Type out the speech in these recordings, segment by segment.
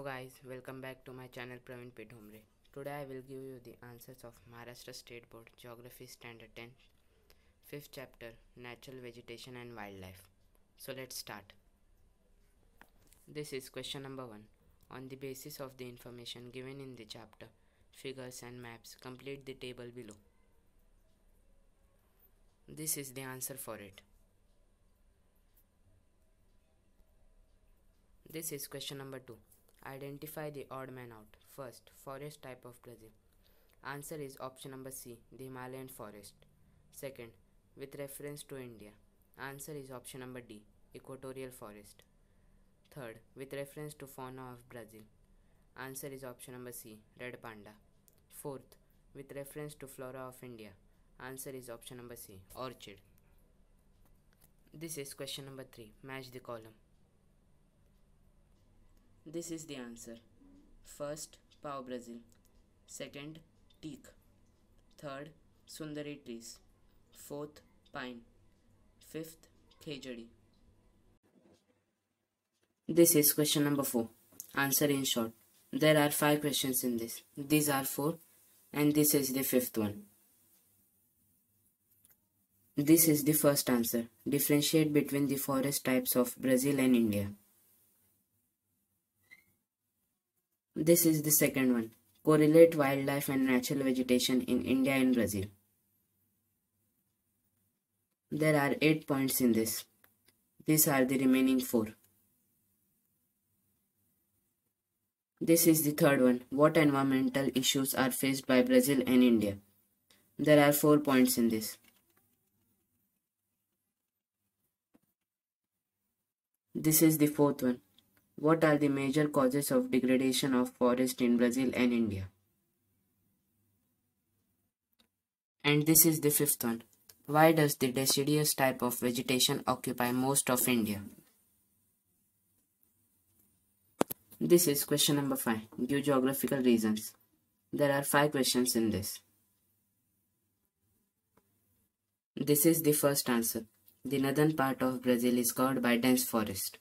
guys, welcome back to my channel Praveen P Thombare. Today I will give you the answers of Maharashtra State Board Geography Standard 10, 5th chapter Natural Vegetation and Wildlife. So let's start. This is question number 1. On the basis of the information given in the chapter, figures and maps, complete the table below. This is the answer for it. This is question number 2. Identify the odd man out. First, forest type of Brazil. Answer is option number C, the Himalayan forest. Second, with reference to India. Answer is option number D, equatorial forest. Third, with reference to fauna of Brazil. Answer is option number C, red panda. Fourth, with reference to flora of India. Answer is option number C, orchid. This is question number 3. Match the column. This is the answer. First, Pau Brazil. Second, teak. Third, Sundari trees. Fourth, pine. Fifth, khejadi. This is question number 4. Answer in short. There are 5 questions in this. These are 4 and this is the fifth one. This is the first answer. Differentiate between the forest types of Brazil and India. This is the second one. Correlate wildlife and natural vegetation in India and Brazil. There are 8 points in this. These are the remaining 4. This is the third one. What environmental issues are faced by Brazil and India? There are 4 points in this. This is the fourth one. What are the major causes of degradation of forest in Brazil and India? And this is the fifth one. Why does the deciduous type of vegetation occupy most of India? This is question number 5. Give geographical reasons. There are 5 questions in this. This is the first answer. The northern part of Brazil is covered by dense forest.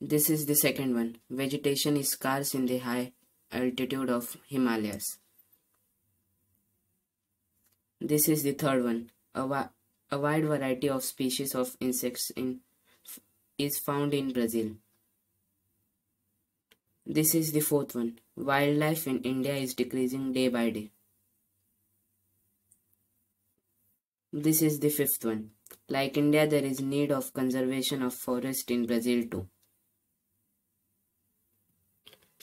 This is the second one. Vegetation is scarce in the high altitude of Himalayas. This is the third one. A, a wide variety of species of insects in, is found in Brazil. This is the fourth one. Wildlife in India is decreasing day by day. This is the fifth one. Like India, there is need of conservation of forest in Brazil too.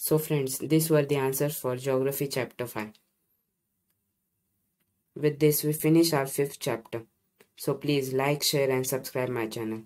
So friends, these were the answers for Geography chapter 5. With this, we finish our fifth chapter. So please like, share and subscribe my channel.